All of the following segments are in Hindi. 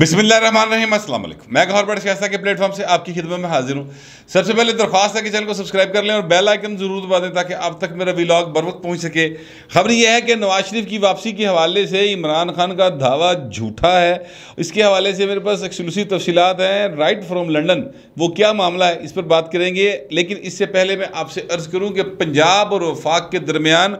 अस्सलाम वालेकुम। मैं गौर बड़ शास्ता के प्लेटफॉर्म से आपकी खिदमत में हाजिर हूँ। सबसे पहले दरख्वास्त है कि चैनल को सब्सक्राइब कर लें और बेल आइकन ज़रूर दबा दें ताकि आप तक मेरा व्लॉग बर वक्त पहुँच सके। खबर यह है कि नवाज़ शरीफ की वापसी के हवाले से इमरान खान का दावा झूठा है। इसके हवाले से मेरे पास एक्सक्लूसिव तफसीत हैं। राइट फ्राम लंडन वो क्या मामला है, इस पर बात करेंगे। लेकिन इससे पहले मैं आपसे अर्ज़ करूँ कि पंजाब और वफाक के दरमियान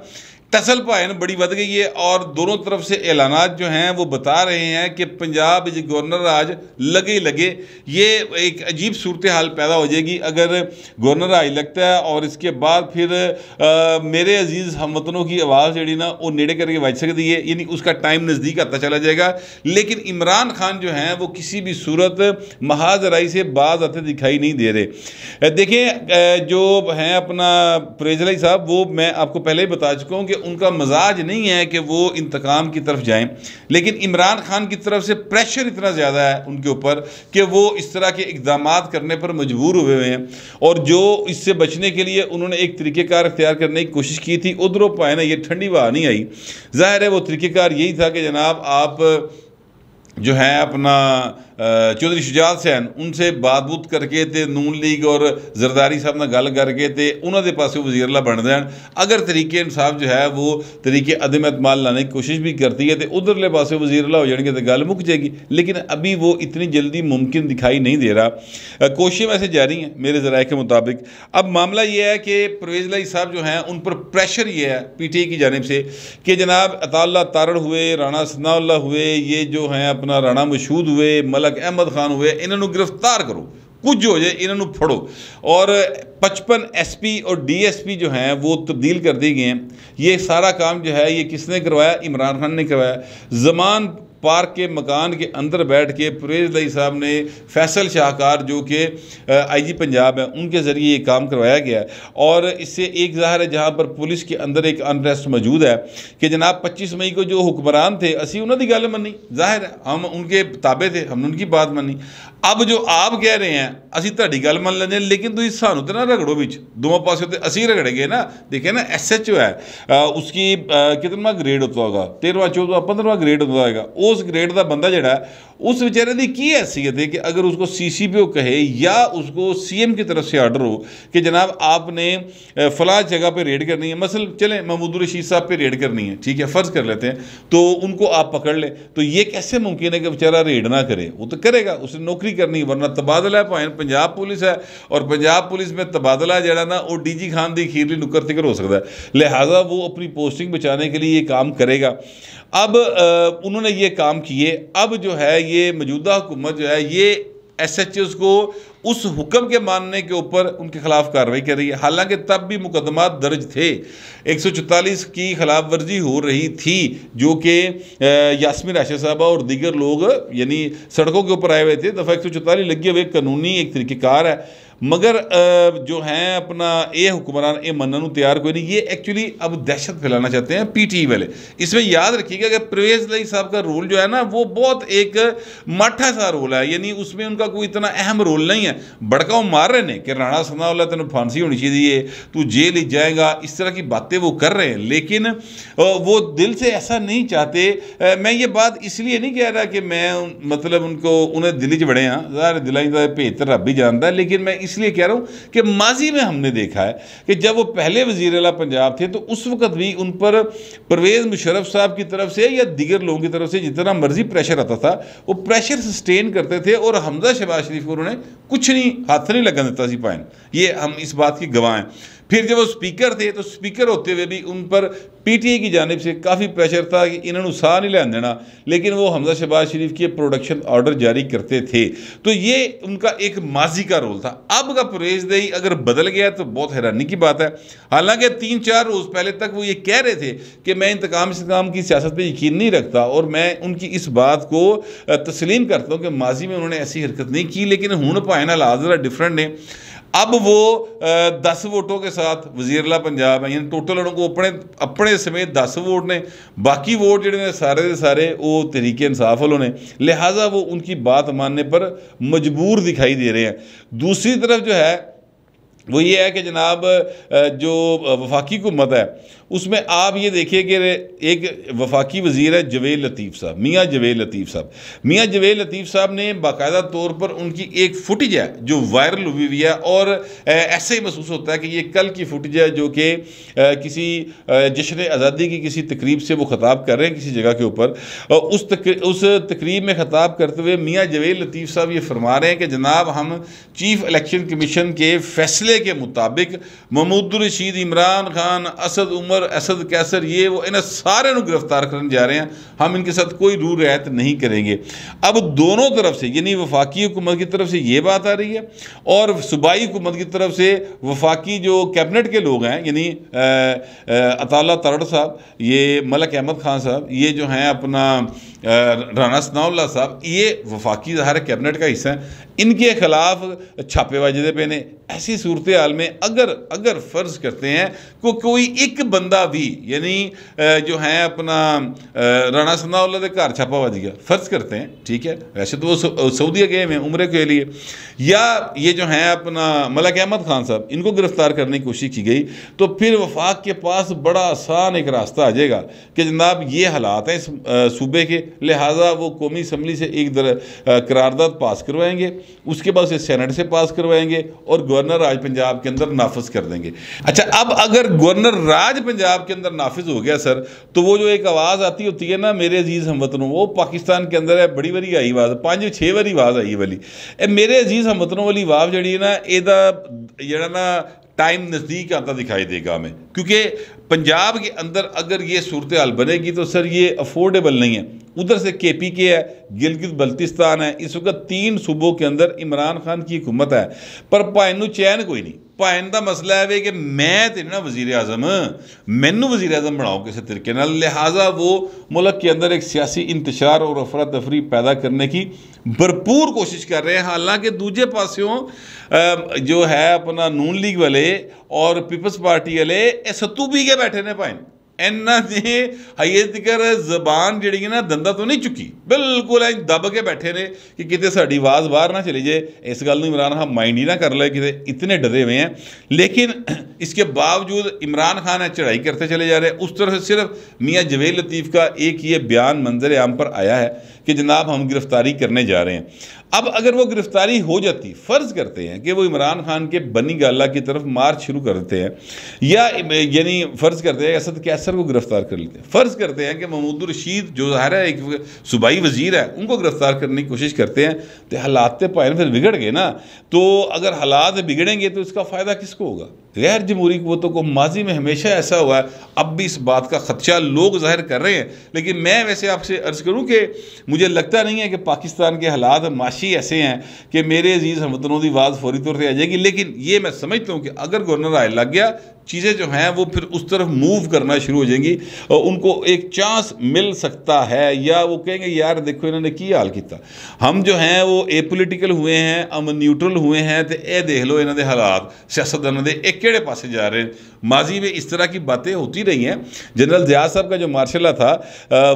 टसल पायन बड़ी बढ़ गई है और दोनों तरफ़ से ऐलानात जो हैं वो बता रहे हैं कि पंजाब गवर्नर आज लगे लगे। ये एक अजीब सूरत हाल पैदा हो जाएगी अगर गवर्नर आज लगता है और इसके बाद फिर आ, मेरे अज़ीज़ हमवतनों की आवाज़ जी ना वो नेड़े करके बच सकती है यानी उसका टाइम नज़दीक आता चला जाएगा। लेकिन इमरान खान जो हैं वो किसी भी सूरत महाजराई से बाज आते दिखाई नहीं दे रहे। देखें जो हैं अपना प्रेजलाई साहब वो मैं आपको पहले ही बता चुका हूँ कि उनका मजाज नहीं है कि वो इंतकाम की तरफ़ जाएँ, लेकिन इमरान खान की तरफ़ से प्रेशर इतना ज़्यादा है उनके ऊपर कि वो इस तरह के इकदाम करने पर मजबूर हुए हुए हैं। और जो इससे बचने के लिए उन्होंने एक तरीक़ेकार अख्तियार करने की कोशिश की थी, उधरों पाए ना, ये ठंडी हवा नहीं आई। ज़ाहिर है वो तरीक़ेकार यही था कि जनाब आप जो है अपना चौधरी शुजात सैन उनसे बात बूत करके ते नून लीग और जरदारी साहब ने गल करके ते उन्होंने पास वजीरला बन देन अगर तरीके इंसाफ जो है वो तरीके अदम अतमाल लाने की कोशिश भी करती है तो उधरले पास वजीरला हो जाएँगे तो गल मुक जाएगी लेकिन अभी वो इतनी जल्दी मुमकिन दिखाई नहीं दे रहा कोशिशें वैसे जारी हैं मेरे ज़राए के मुताबिक अब मामला ये है कि परवेज लाई साहब जो हैं उन पर प्रेशर ये है पी टी आई की जानब से कि जनाब अताल्ला तारड़ हुए राना सनाउल्ला हुए ये जो हैं अपना राना मशहूद हुए तक अहमद खान हुए इन्हों गिरफ़्तार करो कुछ हो जाए इन्हों फड़ो और पचपन एसपी और डीएसपी जो हैं वो तब्दील कर दिए गए हैं ये सारा काम जो है ये किसने करवाया इमरान खान ने करवाया जमान पार्क के मकान के अंदर बैठ के परेज लई साहब ने फैसल शाहकार जो कि आई जी पंजाब है, उनके ज़रिए ये काम करवाया गया और इससे एक ज़ाहिर है, जहाँ पर पुलिस के अंदर एक अनरेस्ट मौजूद है कि जनाब पच्चीस मई को जो हुक्मरान थे, असी उन्होंने गल मनी ज़ाहिर है, हम उनके ताबे थे, हमने उनकी बात मनी अब जो आप कह रहे हैं ਅਸੀਂ लेकिन ਗੱਲ ਮੰਨ ਲੈਂਦੇ ਲੇਕਿਨ ਤੁਸੀਂ ਸਾਨੂੰ ਤੇ ਨਾ ਰਗੜੋ ਵਿੱਚ ਦੋਵਾਂ ਪਾਸੇ ना। ਅਸੀਂ ਰਗੜੇਗੇ ना एस एच ओ है। उसकी कितनवा ग्रेड होता होगा? तेरहवा चौदह पंद्रवा ग्रेड होता होगा। वो उस ग्रेड का बंदा जड़ा उस बेचारे की की हैसीयत है कि अगर उसको सी सी पी ओ कहे या उसको सी एम की तरफ़ से ऑर्डर हो कि जनाब आपने फला जगह पर रेड करनी है, मसल चले, महमूद रशीद साहब पे रेड करनी है, ठीक है, फ़र्ज़ कर लेते हैं तो उनको आप पकड़ लें। तो ये कैसे मुमकिन है कि बेचारा रेड ना करे? वो तो करेगा, उसने नौकरी करनी वरना तबादला है पंजाब पुलिस है, और पंजाब पुलिस में तबादला जरा ना, वो डी जी खान की खीरली नुक्कर तिकर हो सकता है। लिहाजा वो अपनी पोस्टिंग बचाने के लिए ये काम करेगा। अब उन्होंने ये काम किए। अब जो है, ये मौजूदा हुकूमत जो है, ये एस एच एस को उस हुक्म के मानने के ऊपर उनके खिलाफ कार्रवाई कर रही है। हालाँकि तब भी मुकदमा दर्ज थे। एक सौ चौतालीस की खिलाफ वर्जी हो रही थी, जो कि यासमिन राशि साहबा और दीगर लोग, यानी सड़कों के ऊपर आए हुए थे। दफ़ा एक सौ चौतालीस लगे हुए कानूनी एक तरीक़ेकार है। मगर जो हैं अपना ये हुक्मरान ये मनने तैयार कोई नहीं। ये एक्चुअली अब दहशत फैलाना चाहते हैं पीटी वाले। इसमें याद रखिएगा कि प्रवेश लाई साहब का रोल जो है ना, वो बहुत एक माठा सा रोल है। यानी उसमें उनका कोई इतना अहम रोल नहीं है। बड़का वो मार रहे हैं कि राणा सनाउल्ला तेन फांसी होनी चाहिए तू जेल ही जाएगा, इस तरह की बातें वो कर रहे हैं। लेकिन वो दिल से ऐसा नहीं चाहते। मैं ये बात इसलिए नहीं कह रहा कि मैं मतलब उनको उन्हें दिल्ली च बड़े हाँ ज़ाहिर भेद तो रब ही जानता है, लेकिन मैं इसलिए कह रहा हूँ कि माजी में हमने देखा है कि जब वो पहले वज़ीर अला पंजाब थे तो उस वक्त भी उन पर परवेज़ मुशरफ साहब की तरफ़ से या दिगर लोगों की तरफ़ से जितना मर्ज़ी प्रेशर आता था, वो प्रेशर सस्टेन करते थे और हमजा शहबाज शरीफ को उन्होंने कुछ नहीं, हाथ नहीं लगा देता सी ये हम इस बात की गवाह हैं। फिर जब वो स्पीकर थे तो स्पीकर होते हुए भी उन पर पीटीए की जानब से काफ़ी प्रेशर था कि इन्होंने साह नहीं लेन देना। लेकिन वो हमजा शहबाज शरीफ के प्रोडक्शन ऑर्डर जारी करते थे। तो ये उनका एक माजी का रोल था। अब का परेज दही अगर बदल गया तो बहुत हैरानी की बात है। हालाँकि तीन चार रोज़ पहले तक वो ये कह रहे थे कि मैं इंतकाम इंतकाम की सियासत पर यकीन नहीं रखता और मैं उनकी इस बात को तस्लीम करता हूँ कि माजी में उन्होंने ऐसी हरकत नहीं की, लेकिन हूँ पाए ना लाजरा डिफरेंट ने। अब वो दस वोटों के साथ वजीरला पंजाब है, यानी टोटल उनको अपने अपने समेत दस वोट ने। बाकी वोट जोड़े ने सारे के सारे, वो तरीके इंसाफ वालों ने। लिहाजा वो उनकी बात मानने पर मजबूर दिखाई दे रहे हैं। दूसरी तरफ़ जो है, वो ये है कि जनाब जो वफाकी हुकूमत है उसमें आप ये देखिए कि एक वफाकी वज़ीर है जवेद लतीफ़ साहब, मियाँ जवेद लतीफ़ साहब। मियाँ जवेद लतीफ़ साहब ने बाकायदा तौर पर उनकी एक फुटेज है जो वायरल हुई हुई है और ऐसे ही महसूस होता है कि ये कल की फुटेज है जो कि किसी जश्न आज़ादी की किसी तकरीब से वो ख़ताब कर रहे हैं किसी जगह के ऊपर। उस तक उस तकरीब में ख़ताब करते हुए मियाँ जवेद लतीफ़ साहब ये फरमा रहे हैं कि जनाब हम चीफ इलेक्शन कमीशन के फैसले के मुताबिक महमूद इमरान खान, असद उमर असद कैसर, ये वो इन सारे गिरफ़्तार करने जा रहे हैं। हम इनके साथ कोई रू रियायत नहीं करेंगे। अब दोनों तरफ़ से, यानी वफाकी हुकूमत की तरफ़ से ये बात आ रही है, और सूबाई हुकूमत की तरफ़ से वफाकी जो कैबिनेट के लोग हैं, यानी अताला तरड़ साहब, ये मलक अहमद खान साहब, ये जो हैं अपना राना सनाउल्ला साहब, ये वफाकी ज़ाहिर कैबिनेट का हिस्सा है। इनके खिलाफ छापे बजते पे ने। ऐसी सूरत हाल में अगर अगर फ़र्ज़ करते हैं को कोई एक बंदा भी, यानी जो है अपना राणा सन्नाउल्ला के घर छापा बज गया, फ़र्ज़ करते हैं, ठीक है? वैसे तो वो सऊदीया गए हैं, उम्र के लिए। या ये जो है अपना मलक अहमद खान साहब, इनको गिरफ़्तार करने की कोशिश की गई तो फिर वफाक के पास बड़ा आसान एक रास्ता आ जाएगा कि जनाब ये हालात हैं इस सूबे के, लिहाजा वो कौमी असम्बली से एक दर करारदाद पास करवाएँगे, उसके बाद उसे सेनेट से पास करवाएँगे और गवर्नर राज पंजाब के अंदर नाफज कर देंगे। अच्छा अब अगर गवर्नर राज पंजाब के अंदर नाफिज हो गया, सर तो वो जो एक आवाज़ आती होती है ना, मेरे अज़ीज़ हमवतनों वो पाकिस्तान के अंदर है, बड़ी बारी आई आवाज़, पाँच, छे बारी आवाज़ आई वाली। ए, मेरे अज़ीज़ हमवतनों वाली आवाज़ जी ना यदा जरा ना, टाइम नज़दीक आता दिखाई देगा हमें, क्योंकि पंजाब के अंदर अगर ये सूरत हाल बनेगी तो सर ये अफोर्डेबल नहीं है उधर से के पी के है गिलगित बल्तिस्तान है इस वक्त तीन सूबों के अंदर इमरान खान की हुकूमत है पर भाई चैन कोई नहीं ਭਾਣ ਦਾ ਮਸਲਾ ਹੈ ਵੇ ਕਿ ਮੈਂ ਤੇ ਨਾ ਵਜ਼ੀਰ ਆਜ਼ਮ ਮੈਨੂੰ वजीर अजम बनाओ किसी तरीके ना लिहाजा वो मुल्क के अंदर एक सियासी इंतशार और अफरा तफरी पैदा करने की भरपूर कोशिश कर रहे हैं हालांकि दूजे पासों जो है अपना नून लीग वाले और पीपल्स पार्टी वाले सत्तू पी के बैठे ने भाई। ਇਹਨਾਂ ਨੇ ਹਜੇ ਤੱਕ ਜ਼ਬਾਨ ਜਿਹੜੀ ਹੈ ਨਾ ਦੰਦਾ ਤੋਂ ਨਹੀਂ ਚੁੱਕੀ ਬਿਲਕੁਲ ਐ ਦਬ ਕੇ ਬੈਠੇ ਨੇ ਕਿ ਕਿਤੇ ਸਾਡੀ ਆਵਾਜ਼ ਬਾਹਰ ਨਾ ਚਲੀ ਜੇ ਇਸ ਗੱਲ ਨੂੰ ਇਮਰਾਨ ਖਾਨ ਮਾਈਂਡ ਹੀ ਨਾ ਕਰ ਲੈ ਕਿਤੇ ਇਤਨੇ ਡਰੇ ਹੋਏ ਆ लेकिन इसके बावजूद इमरान खान है चढ़ाई करते चले जा रहे हैं उस तरह से सिर्फ मियाँ जवेद लतीफ़ का एक ये बयान मंजर आम पर आया है कि जनाब हम गिरफ्तारी करने जा रहे हैं अब अगर वो गिरफ्तारी हो जाती फ़र्ज़ करते हैं कि वो इमरान खान के बनी गाला की तरफ मार्च शुरू कर देते हैं या यानी फ़र्ज़ करते हैं असद कैसर को गिरफ़्तार कर लेते हैं। फ़र्ज़ करते हैं कि महमूद रशीद, जो ज़ाहिर है, एक सूबाई वज़ीर है, उनको गिरफ़्तार करने की कोशिश करते हैं। तो हालात तो पाए फिर बिगड़ गए ना तो अगर हालात बिगड़ेंगे तो इसका फ़ायदा किसको होगा? गैर जमहूरी कुतों को माजी में हमेशा ऐसा हुआ है, अब भी इस बात का खदशा लोग ज़ाहिर कर रहे हैं। लेकिन मैं वैसे आपसे अर्ज़ करूँ कि मुझे लगता नहीं है कि पाकिस्तान के हालात माशी ऐसे हैं कि मेरे अज़ीज़ हमवतनों की आवाज़ फौरी तौर पर आ जाएगी। लेकिन ये मैं समझता हूँ कि अगर गवर्नर आए लग गया चीज़ें जो हैं, वो फिर उस तरफ़ मूव करना शुरू हो जाएँगी और उनको एक चांस मिल सकता है। या वो कहेंगे, यार, देखो, इन्होंने की हाल किया हम जो हैं, वो ए पोलिटिकल हुए हैं, हम न्यूट्रल हुए हैं तो यह देख लो, इन्होंने हालात सियासतदानों के एक केड़े पासे जा रहे हैं? माजी में इस तरह की बातें होती रही हैं। जनरल जयाज साहब का जो मार्शाला था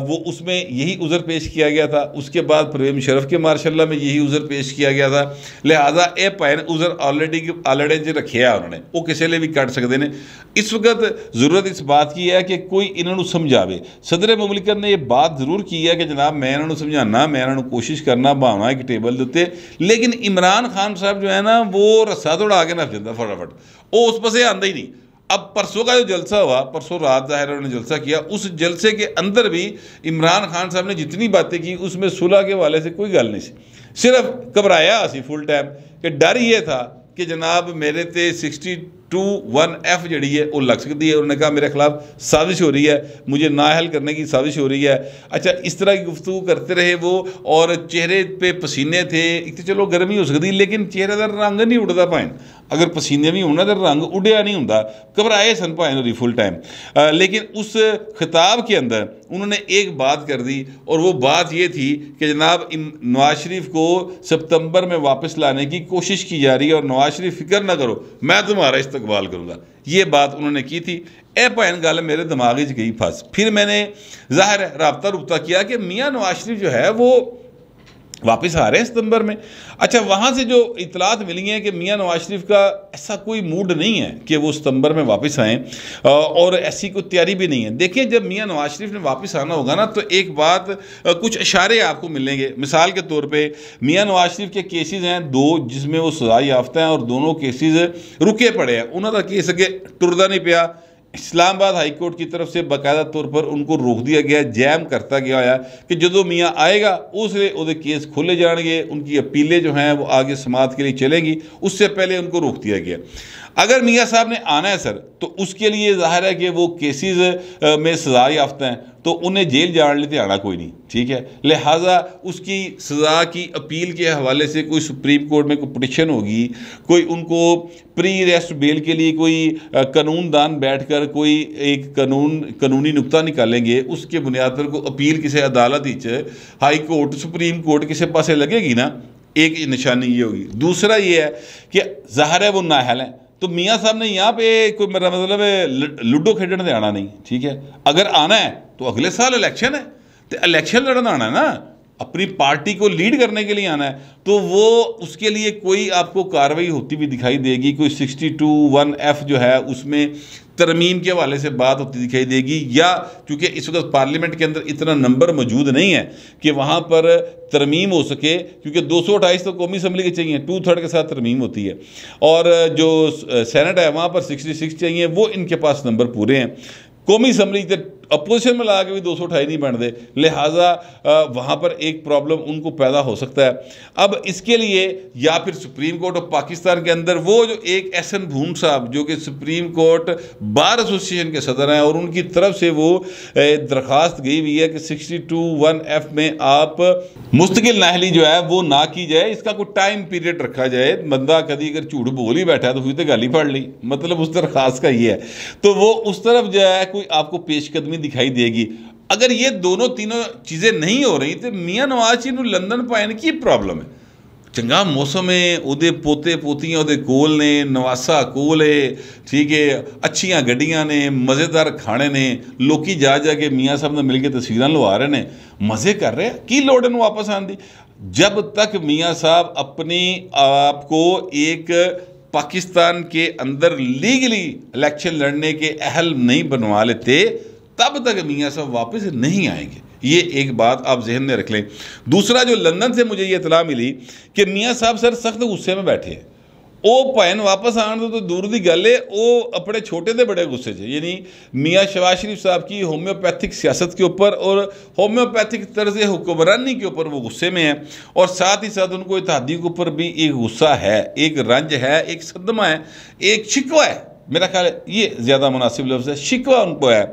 वो उसमें यही उज़र पेश किया गया था। उसके बाद प्रेम शरफ के मार्शल्ला में यही उज़र पेश किया गया था। लिहाजा, ये पैन उज़र ऑलरेडी ऑलरेडी रखे उन्होंने, वो किसी लिए भी कट सकते हैं। इस वक्त ज़रूरत इस बात की है कि कोई इन्होंने समझावे। सदर मुमलिकत ने यह बात ज़रूर की है कि जनाब, मैं इन्होंने समझाना, मैं इन्होंने कोशिश करना भावना एक टेबल उत्ते। लेकिन इमरान खान साहब जो है ना, वो रस्सा थोड़ा आगे नफ जाता फटाफट। वो उस पासे आंदा ही नहीं। अब परसों का जो जलसा हुआ, परसों रात ज़ाहिर उन्होंने जलसा किया, उस जलसे के अंदर भी इमरान खान साहब ने जितनी बातें की, उसमें सुलह के वाले से कोई गल नहीं सिर्फ़ घबराया फुल टाइम कि डर ये था जनाब मेरे ते सिक्सटी टू वन एफ़ जड़ी है, वो लग सकती है। उन्होंने कहा, मेरे खिलाफ साजिश हो रही है। मुझे नाहल करने की साजिश हो रही है। अच्छा इस तरह की गुफ्तु करते रहे वो, और चेहरे पे पसीने थे। एक तो चलो गर्मी हो सकती, लेकिन चेहरे का रंग नहीं उड़ता भाई। अगर पसीने भी होना तो रंग उड़िया नहीं होंगे घबराए सन भाई फुल टाइम लेकिन उस खिताब के अंदर उन्होंने एक बात कर दी, और वो बात ये थी कि जनाब नवाज़ शरीफ को सितंबर में वापस लाने की कोशिश की जा रही है, और नवाज़ शरीफ फ़िक्र ना करो, मैं तुम्हारा इस्तकबाल करूँगा। ये बात उन्होंने की थी। ए भैन गल मेरे दिमाग गई फस। फिर मैंने ज़ाहिर रबता रुबता किया कि मियाँ नवाज़ शरीफ जो है, वो वापस आ रहे हैं सितंबर में। अच्छा वहाँ से जो इतलात मिली हैं कि मियाँ नवाज़ शरीफ का ऐसा कोई मूड नहीं है कि वो सितंबर में वापस आएँ और ऐसी कोई तैयारी भी नहीं है। देखिए, जब मियाँ नवाज़ शरीफ ने वापस आना होगा ना तो एक बात कुछ इशारे आपको मिलेंगे। मिसाल के तौर पे, मियाँ नवाज़ शरीफ के केसेस हैं दो, जिसमें वो सजा याफ्ता हैं और दोनों केसेज रुके पड़े हैं। उन्होंने केस अगे टुरदा नहीं पाया इस्लामाबाद हाई कोर्ट की तरफ़ से बाकायदा तौर पर उनको रोक दिया गया, जैम करता गया है कि जो मियाँ आएगा उससे वो केस खोले जाएँगे उनकी अपीलें जो हैं वो आगे समाज के लिए चलेंगी, उससे पहले उनको रोक दिया गया। अगर मियाँ साहब ने आना है सर तो उसके लिए ज़ाहिर है कि वो केसेस में सजा याफ्ता हैं तो उन्हें जेल जाने लेते आना कोई नहीं, ठीक है? लिहाजा उसकी सज़ा की अपील के हवाले से कोई सुप्रीम कोर्ट में कोई पटिशन होगी, कोई उनको प्री रेस्ट बेल के लिए कोई कानून दान बैठ कर कोई एक कानून, कानूनी नुकता निकालेंगे, उसके बुनियाद पर कोई अपील किसी अदालत ही हाई कोर्ट, सुप्रीम कोर्ट किसी पास लगेगी ना, एक निशानी ये होगी। दूसरा ये है कि ज़ाहिर है वो नाहल है। तो मियाँ साहब ने यहाँ पे कोई मेरा मतलब लूडो खेडने आना नहीं, ठीक है? अगर आना है तो अगले साल इलेक्शन है। तो इलेक्शन लड़न आना है ना? अपनी पार्टी को लीड करने के लिए आना है तो वो उसके लिए कोई आपको कार्रवाई होती भी दिखाई देगी, कोई सिक्सटी टू वन एफ़ जो है उसमें तरमीम के हवाले से बात होती दिखाई देगी, या क्योंकि इस वक्त पार्लियामेंट के अंदर इतना नंबर मौजूद नहीं है कि वहाँ पर तरमीम हो सके, क्योंकि दो सौ अट्ठाईस तो कौमी असम्बली के चाहिए, टू थर्ड के साथ तरमीम होती है। और जो सेनेट है, वहाँ पर सिक्सटी सिक्स चाहिए, वो इनके पास नंबर पूरे हैं। कौमी असम्बली अपोजिशन में ला के भी दो नहीं बनते। लिहाजा वहाँ पर एक प्रॉब्लम उनको पैदा हो सकता है। अब इसके लिए, या फिर सुप्रीम कोर्ट ऑफ़ पाकिस्तान के अंदर, वो जो एक एस एन भूम साहब, जो कि सुप्रीम कोर्ट बार एसोसिएशन के सदर हैं, और उनकी तरफ़ से वो दरख्वास्त गई हुई है कि सिक्सटी टू वन एफ़ में आप मुस्तकिल नाहली जो है, वो ना की जाए। इसका कोई टाइम पीरियड रखा जाए। बंदा कभी अगर झूठ बोल ही बैठा है तो फिर तो गाली पढ़ ली। मतलब उस दरख्वास्त का ये है। तो वो उस तरफ़ जो है, कोई आपको पेशकदमी दिखाई देगी अगर ये दोनों तीनों चीज़ें नहीं हो रही तो मियाँ नवाज जी लंदन पाने की प्रॉब्लम है चंगा मौसम है ਉਹਦੇ पोते पोतियां ਉਹਦੇ ਕੋਲ ने नवासा ਕੋਲ है ठीक है ਅੱਛੀਆਂ ਗੱਡੀਆਂ ने मज़ेदार खाने ने लोग जा जा के मियाँ साहब ने मिल के तस्वीर लवा रहे हैं मज़े कर रहे हैं की लोड़ है वापस आने की जब तक मियाँ साहब अपनी आप को एक पाकिस्तान के अंदर लीगली इलेक्शन लड़ने के अहल नहीं बनवा लेते तब तक मियाँ साहब वापस नहीं आएंगे ये एक बात आप जहन में रख लें दूसरा जो लंदन से मुझे ये इतला मिली कि मियाँ साहब सर सख्त गुस्से में बैठे हैं ਉਹ ਭੈਣ वापस आने तो दूर की गल है वो अपने छोटे से बड़े गुस्से से यानी मियाँ शवाज शरीफ साहब की होम्योपैथिक सियासत के ऊपर और होम्योपैथिक तर्ज हुक्मरानी के ऊपर वो गुस्से में है और साथ ही साथ उनको इतिहादी के ऊपर भी एक गुस्सा है एक रंज है एक सदमा है एक शिकवा है मेरा ख्याल है ये ज़्यादा मुनासिब लफ्ज़ है शिकवा उनको है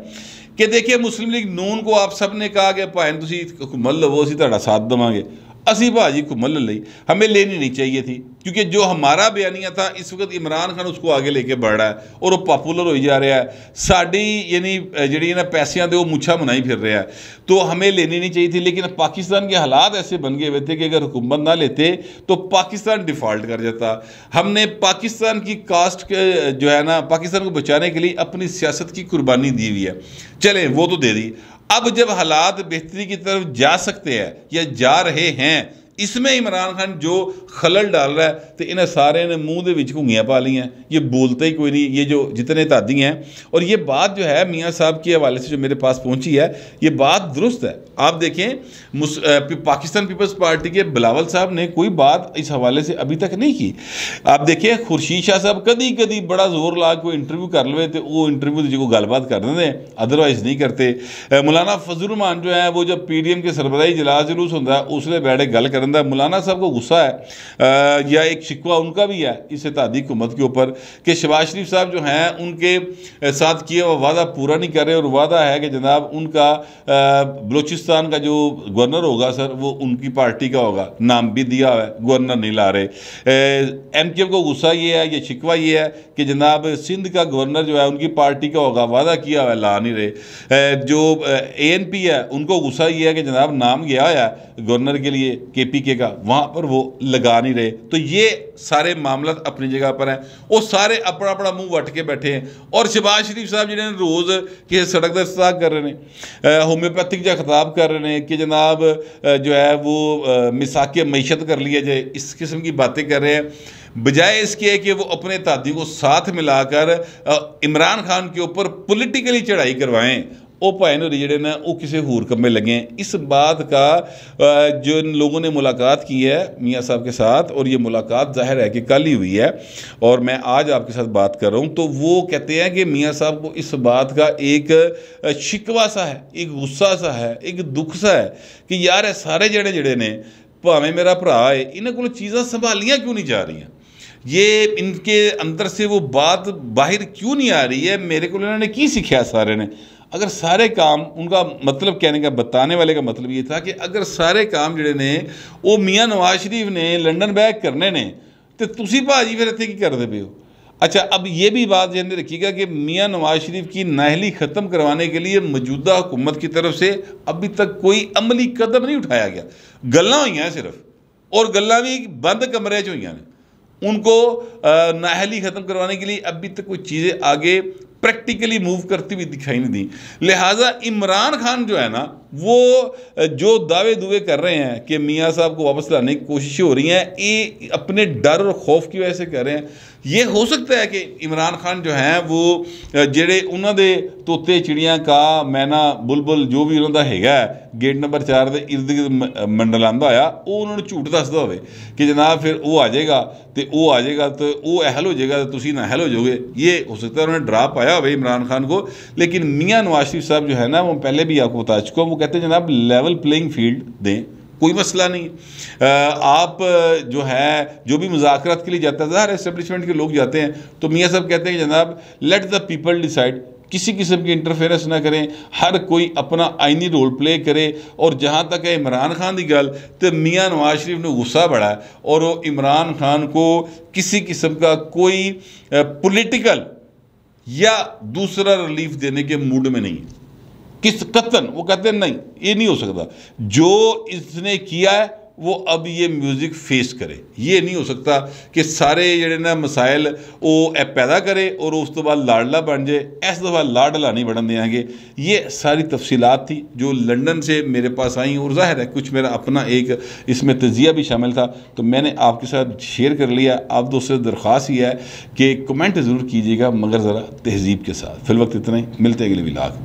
कि देखिए मुस्लिम लीग नून को आप सबने कहा कि भाई तुम हुकूमत लवो असी साथ देवे असी भाजी घूमन ली हमें लेनी नहीं चाहिए थी, क्योंकि जो हमारा बयानिया था, इस वक्त इमरान खान उसको आगे लेके बढ़ रहा है और वो पॉपुलर हो जा रहा है। साड़ी, यानी जी ना पैसों के वो मुछा मनाई फिर रहा है। तो हमें लेनी नहीं चाहिए थी, लेकिन पाकिस्तान के हालात ऐसे बन गए हुए थे कि अगर हुकूमत ना लेते तो पाकिस्तान डिफ़ॉल्ट कर जाता। हमने पाकिस्तान की कास्ट के, जो है ना, पाकिस्तान को बचाने के लिए अपनी सियासत की कुर्बानी दी हुई है। चलें, वो तो दे दी। अब जब हालात बेहतरी की तरफ़ जा सकते हैं या जा रहे हैं इसमें इमरान खान जो खलल डाल रहा है तो इन्हें सारे ने मुँह के घूंगियाँ पा ली हैं ये बोलते ही कोई नहीं, ये जो जितने तादी हैं। और ये बात जो है, मियाँ साहब के हवाले से जो मेरे पास पहुँची है, ये बात दुरुस्त है। आप देखें पाकिस्तान पीपल्स पार्टी के बिलावल साहब ने कोई बात इस हवाले से अभी तक नहीं की। आप देखिए खुर्शीद शाह साहब कभी कभी बड़ा ज़ोर ला कोई इंटरव्यू कर ले तो वो इंटरव्यू जो गलबात कर देते हैं अदरवाइज़ नहीं करते। मौलाना फजलरहमान जो है, वो जब पी डी एम के सरबराही जलास जलूस होंगे उसलिए बैठे गल कर बंदा मौलाना साहब को गुस्सा है या एक शिकवा उनका भी है इस इतादी हुकूमत के ऊपर कि शबाज शरीफ साहब जो हैं, उनके साथ किए हुआ वादा पूरा नहीं कर रहे और वादा है कि जनाब उनका बलूचिस्तान का जो गवर्नर होगा सर, वो उनकी पार्टी का होगा। नाम भी दिया हुआ है, गवर्नर नहीं ला रहे। एम के को गुस्सा ये है, ये शिकवा ये है कि जनाब सिंध का गवर्नर जो है, उनकी पार्टी का होगा, वादा किया हुआ है, ला नहीं रहे। जो ए एन पी है, उनको गुस्सा ये है कि जनाब नाम गया है गवर्नर के लिए, के पी के का वहाँ पर वो लगा नहीं रहे। तो ये सारे मामला अपनी जगह पर हैं। वो सारे अपना अपना मुँह वट के बैठे हैं। और शहबाज शरीफ साहब जिन्हें रोज़ किसी सड़क का कर रहे हैं होम्योपैथिक जो खिताब कर रहे हैं कि जनाब जो है वो मिसाक मीशत कर लिया जाए। इस किस्म की बातें कर रहे हैं। बजाय इसके कि वो अपने तादी को साथ मिलाकर इमरान खान के ऊपर पॉलिटिकली चढ़ाई करवाएँ वो पायनर जोड़े ने वो किसी होर कमे लगे हैं इस बात का जो इन लोगों ने मुलाकात की है मियाँ साहब के साथ और ये मुलाकात ज़ाहिर है कि कल ही हुई है और मैं आज आपके साथ बात कर रहा हूँ तो वो कहते हैं कि मियाँ साहब को इस बात का एक शिकवा सा है एक गुस्सा सा है एक दुख सा है कि यार सारे जड़े जड़े ने भावें मेरा भरा है इन्होंने को चीज़ा संभालिया क्यों नहीं जा रही ये इनके अंदर से वो बात बाहर क्यों नहीं आ रही है मेरे को इन्होंने की सीखा सारे ने अगर सारे काम उनका मतलब कहने का, बताने वाले का मतलब ये था कि अगर सारे काम जड़े ने मियाँ नवाज़ शरीफ ने लंडन बैग करने ने तो तुम भाजी फिर इतने की करते पे हो? अच्छा अब ये भी बात ध्यान रखिएगा कि मियाँ नवाज़ शरीफ की नाहली ख़त्म करवाने के लिए मौजूदा हुकूमत की तरफ़ से अभी तक कोई अमली कदम नहीं उठाया गया। गल् हुई हैं सिर्फ़, और गल् भी बंद कमरे च हुई ने। उनको नाहली ख़त्म करवाने के लिए अभी तक कोई चीज़ें आगे प्रैक्टिकली मूव करती हुई दिखाई नहीं दी। लिहाजा इमरान खान जो है ना, वो जो दावे दुवे कर रहे हैं कि मियाँ साहब को वापस लाने की कोशिश हो रही हैं, ये अपने डर और खौफ की वजह से कर रहे हैं। ये ਹੋ ਸਕਦਾ ਹੈ ਕਿ ਇਮਰਾਨ ਖਾਨ ਜੋ ਹੈ ਉਹ ਜਿਹੜੇ ਉਹਨਾਂ ਦੇ ਤੋਤੇ ਚਿੜੀਆਂ ਕਾ ਮੈਨਾ ਬੁਲਬੁਲ ਜੋ ਵੀ ਉਹਨਾਂ ਦਾ ਹੈਗਾ ਗੇਟ ਨੰਬਰ 4 ਦੇ ਇਰਦ ਗਿਰਦ ਮੰਡਲਾਂਦਾ ਆ ਉਹ ਉਹਨਾਂ ਨੂੰ ਝੂਠ ਦੱਸਦਾ ਹੋਵੇ ਕਿ ਜਨਾਬ ਫਿਰ ਉਹ ਆ ਜਾਏਗਾ ਤੇ ਉਹ ਆ ਜਾਏਗਾ ਤੇ ਉਹ ਅਹਿਲ ਹੋ ਜਾਏਗਾ ਤੇ ਤੁਸੀਂ ਨਾ ਅਹਿਲ ਹੋ ਜਾਓਗੇ ये हो सकता है उन्होंने डरा पाया होगा इमरान खान को लेकिन मियाँ नवाज़ शरीफ साहब जो है ना वो पहले भी आपको बता चुका हूँ वो कहते हैं जनाब लेवल प्लेइंग फ़ील्ड दें कोई मसला नहीं। आप जो है, जो भी मुजाकरत के लिए जाता है हर इस्टेब्लिशमेंट के लोग जाते हैं तो मियाँ साहब कहते हैं जनाब लेट द पीपल डिसाइड किसी किस्म की इंटरफेरेंस ना करें, हर कोई अपना आइनी रोल प्ले करे, और जहाँ तक है इमरान खान की गल तो मियाँ नवाज़ शरीफ ने गुस्सा बढ़ा और वो इमरान खान को किसी किस्म का कोई पोलिटिकल या दूसरा रिलीफ देने के मूड में नहीं है। किस कतन वो कहते हैं, नहीं, ये नहीं हो सकता। जो इसने किया है, वो अब ये म्यूज़िक फेस करे। ये नहीं हो सकता कि सारे जड़े ना मसाइल वो पैदा करे और उस तो बाद लाडला बन जाए। इस दफ़ा लाडला नहीं बढ़न देंगे ये सारी तफसीलात थी जो लंदन से मेरे पास आई और ज़ाहिर है कुछ मेरा अपना एक इसमें तजिया भी शामिल था। तो मैंने आपके साथ शेयर कर लिया। आप दोस्तों से दरख्वास्त है कि कमेंट ज़रूर कीजिएगा, मगर ज़रा तहजीब के साथ। फिल वक्त इतना ही। मिलते अगले विलाग